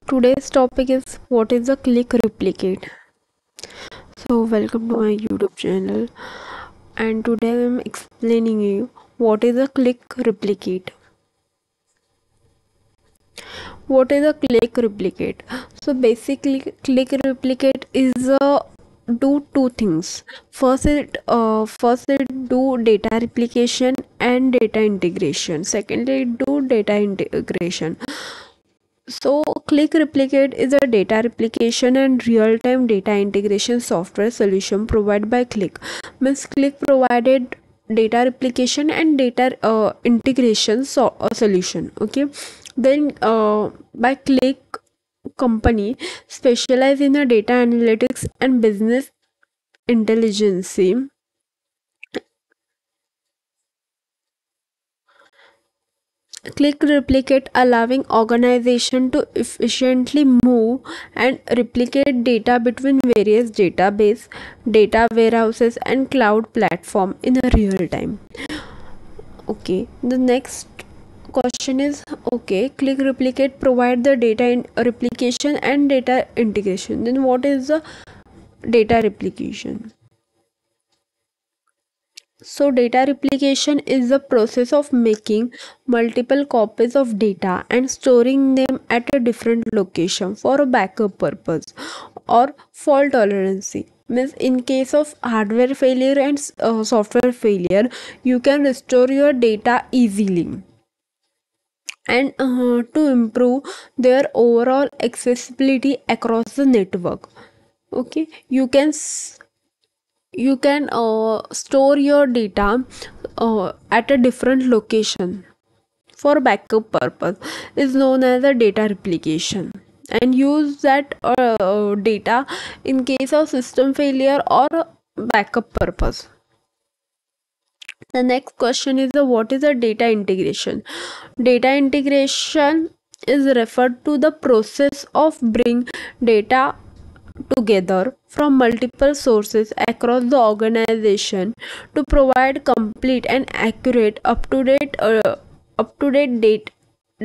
today's topic is what is a Qlik replicate? So welcome to my youtube channel. And today i'm explaining you what is a Qlik replicate? What is a Qlik replicate? So basically Qlik replicate is a do two things. First it uh, first it do data replication and data integration. Secondly do data integration so Qlik replicate is a data replication and real-time data integration software solution provided by Qlik. Means Qlik provided data replication and data uh, integration so, uh, solution okay? Then uh, by Qlik company specialize in a data analytics and business intelligence Qlik replicate allowing organization to efficiently move and replicate data between various database data warehouses and cloud platform in real time. Okay the next question is okay Qlik replicate provide the data in replication and data integration. Then what is the data replication so data replication is the process of making multiple copies of data and storing them at a different location for a backup purpose or fault tolerance means in case of hardware failure and uh, software failure you can restore your data easily. And uh, to improve their overall accessibility across the network. Okay? You can you can uh, store your data uh, at a different location for backup purpose. Is known as a data replication. And use that uh, data in case of system failure or backup purpose. The next question is the what is a data integration? Data integration is referred to the process of bring data together from multiple sources across the organization to provide complete and accurate up-to-date uh, up-to-date date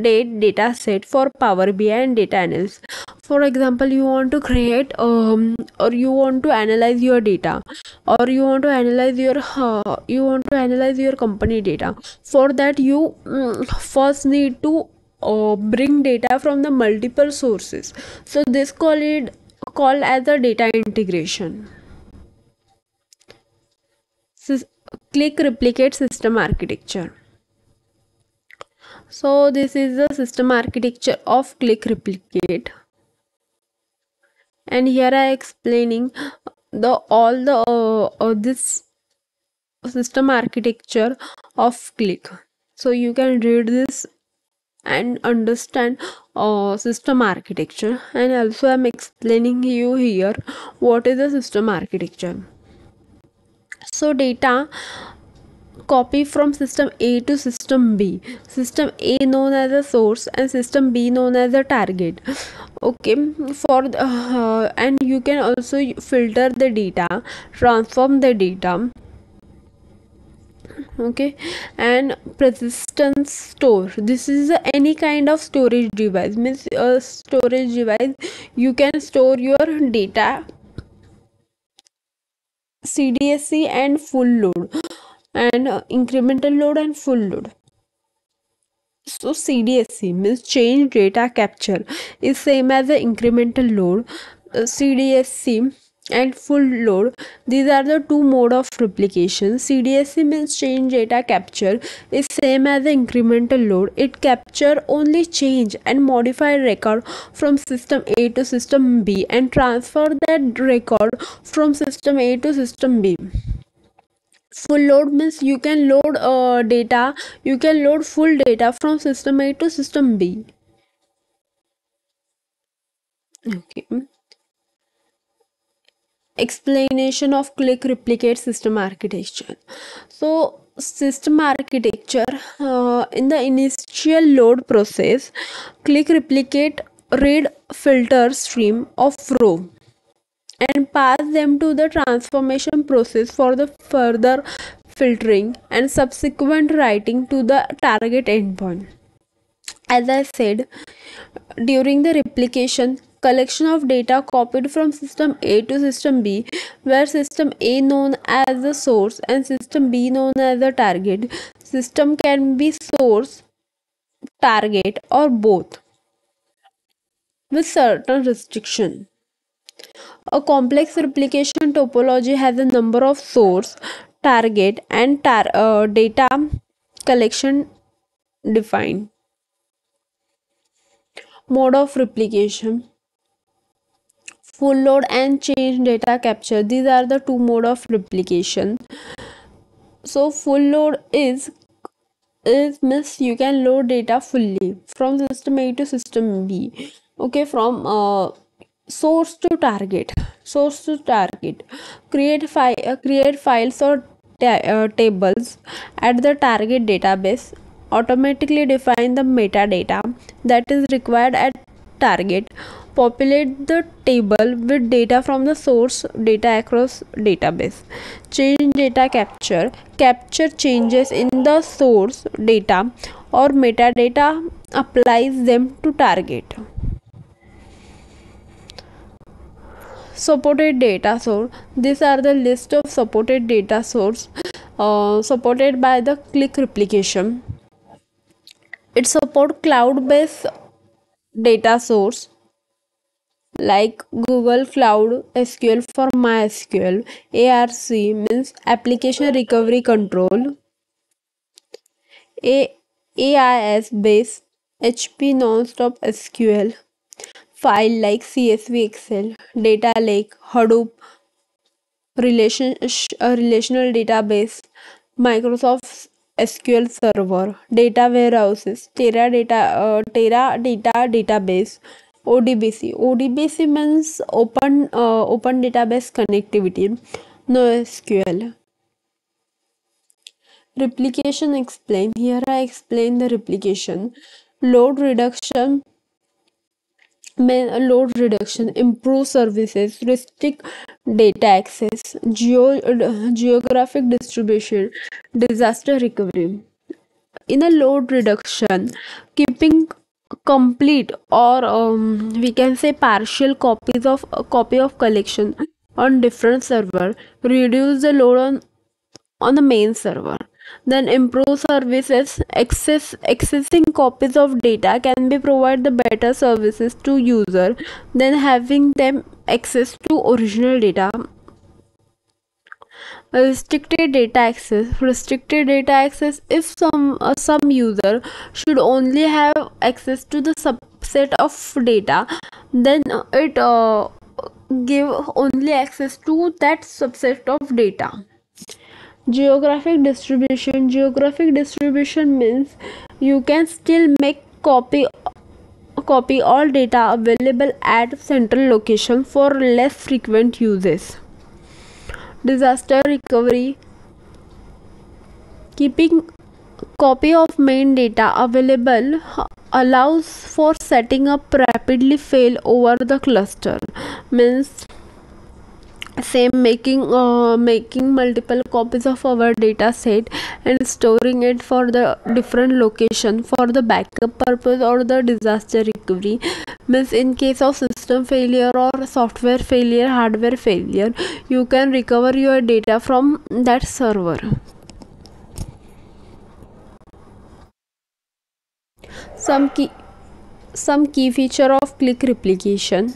date data set for power bi and data analysis. For example you want to create um, or you want to analyze your data or you want to analyze your uh, you want to analyze your company data. For that you um, first need to uh, bring data from the multiple sources. So this call it called as a data integration. Qlik replicate system architecture. So this is the system architecture of Qlik replicate. And here I explaining the all the uh, uh, this system architecture of Qlik. So you can read this and understand uh, system architecture. And also i'm explaining you here what is the system architecture. So data copy from system a to system b. System a known as a source and system b known as a target. Okay for uh, and you can also filter the data transform the data okay? And persistence store. This is any kind of storage device. Means a storage device you can store your data cdsc and full load. And uh, incremental load and full load. So cdsc means change data capture. Is same as the incremental load. Uh, cdsc and full load. These are the two mode of replication. Cdsc means change data capture is same as the incremental load. It capture only change and modify record from system a to system b and transfer that record from system a to system b. Full load means you can load uh, data you can load full data from system a to system b. Okay explanation of Qlik replicate system architecture. So system architecture uh, in the initial load process Qlik replicate read filter stream of row and pass them to the transformation process for the further filtering and subsequent writing to the target endpoint. As i said during the replication collection of data copied from system A to system B where system A known as the source and system B known as the target. System can be source target or both with certain restriction. A complex replication topology has a number of source target and tar- uh, data collection defined. Mode of replication full load and change data capture. These are the two mode of replication. So full load is is means you can load data fully from system a to system b. Okay from uh, source to target. Source to target. Create file uh, create files or ta- uh, tables at the target database. Automatically define the metadata that is required at target populate the table with data from the source data across database. Change data capture. Capture changes in the source data or metadata. Applies them to target. Supported data source. These are the list of supported data source uh, supported by the Qlik replication. It support cloud based data source like google cloud sql for mysql arc means application recovery control a ais based hp nonstop sql file like csv excel data lake hadoop relation uh, relational database microsoft SQL server, data warehouses Teradata Teradata database O D B C O D B C means open open database connectivity no SQL replication explain here I explain the replication load reduction load reduction improve services restrict data access geo geographic distribution disaster recovery. In a load reduction keeping complete or um, we can say partial copies of a copy of collection on different server reduce the load on on the main server then improve services. Access accessing copies of data can be provide the better services to user than having them access to original data. Restricted data access restricted data access if some uh, some user should only have access to the subset of data then it uh, give only access to that subset of data geographic distribution. Geographic distribution means you can still make copy copy all data available at central location for less frequent uses. Disaster recovery. Keeping copy of main data available allows for setting up rapidly fail over the cluster. Means same making uh, making multiple copies of our data set and storing it for the different location for the backup purpose or the disaster recovery. Means in case of system failure or software failure hardware failure you can recover your data from that server. Some key some key feature of Qlik replication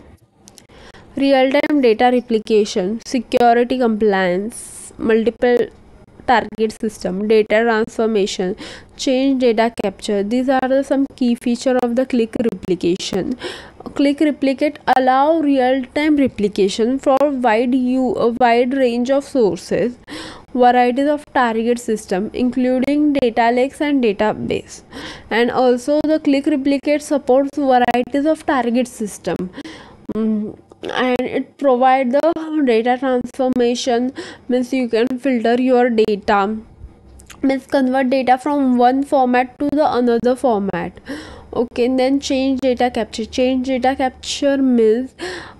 real-time data replication security compliance multiple target system data transformation change data capture. These are the some key feature of the Qlik replication. Qlik replicate allow real-time replication for wide you a wide range of sources varieties of target system including data lakes and database. And also the Qlik replicate supports varieties of target system. Mm, and it provide the data transformation. Means you can filter your data. Means convert data from one format to the another format. Okay then change data capture. Change data capture means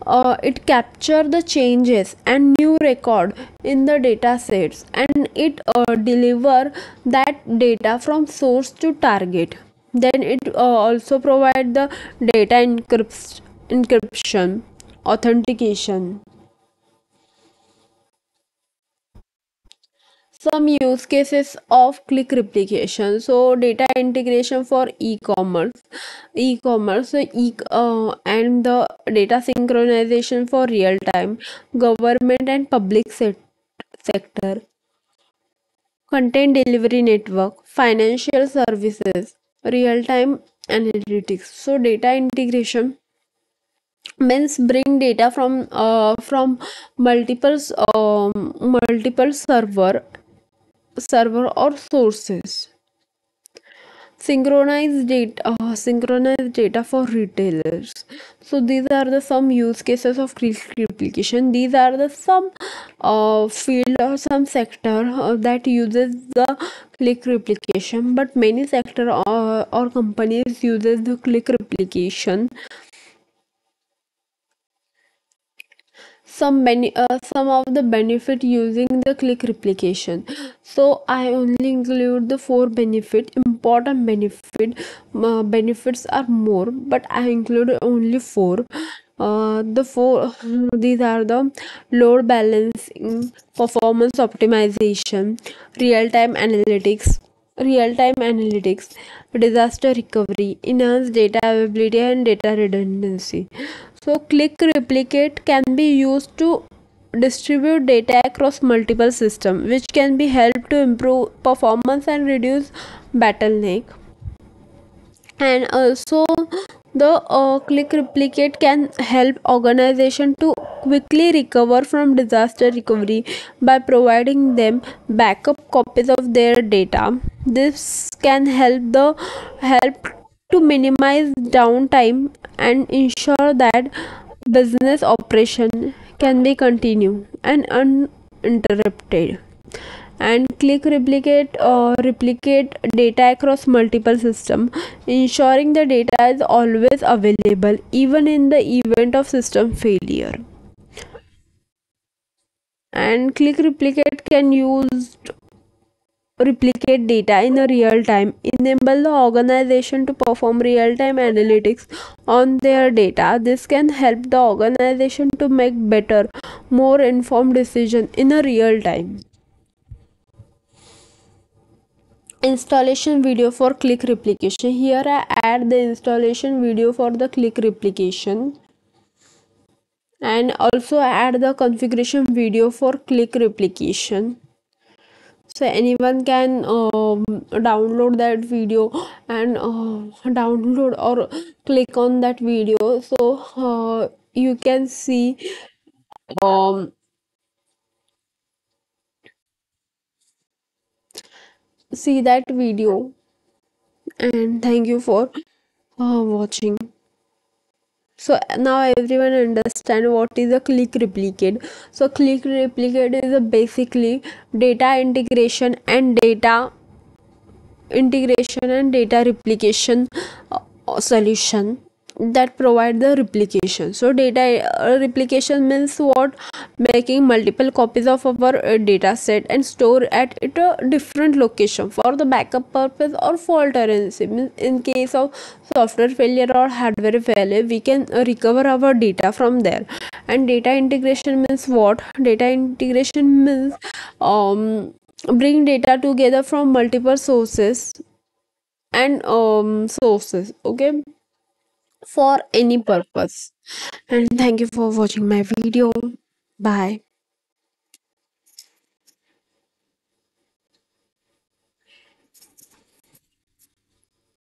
uh, it capture the changes and new record in the data sets. And it uh, deliver that data from source to target. Then it uh, also provide the data encrypt- encryption authentication. Some use cases of Qlik replication. So data integration for e-commerce. E-commerce e- uh, and the data synchronization for real time. Government and public se- sector. Content delivery network. Financial services. Real time analytics. So data integration means bring data from uh, from multiple um, multiple server server or sources. Synchronized data uh, synchronized data for retailers. So these are the some use cases of Qlik replication. These are the some uh, field or some sector uh, that uses the Qlik replication. But many sector or, or companies uses the Qlik replication some bene- uh, some of the benefit using the Qlik replication. So i only include the four benefit important benefit uh, benefits are more but i include only four. Uh, the four these are the load balancing performance optimization real time analytics real time analytics disaster recovery enhanced data availability and data redundancy so Qlik replicate can be used to distribute data across multiple systems, which can be helped to improve performance and reduce bottleneck. And also, the uh, Qlik replicate can help organization to quickly recover from disaster recovery by providing them backup copies of their data. This can help the help to minimize downtime and ensure that business operation can be continued and uninterrupted. And Qlik replicate uh, replicate data across multiple systems ensuring the data is always available even in the event of system failure. And Qlik replicate can use replicate data in real time enable the organization to perform real time analytics on their data. This can help the organization to make better more informed decision in a real time. Installation video for Qlik replication. Here i add the installation video for the Qlik replication. And also add the configuration video for Qlik replication so anyone can um, download that video and uh, download or click on that video. So uh, you can see um see that video. And thank you for uh, watching so now everyone understand what is a Qlik replicate. So Qlik replicate is a basically data integration and data integration and data replication uh, solution that provide the replication. So data uh, replication means what? Making multiple copies of our uh, data set and store at it a different location for the backup purpose or fault tolerance. Means in case of software failure or hardware failure we can uh, recover our data from there. And data integration means what? Data integration means um bring data together from multiple sources and um sources. Okay for any purpose. And thank you for watching my video. Bye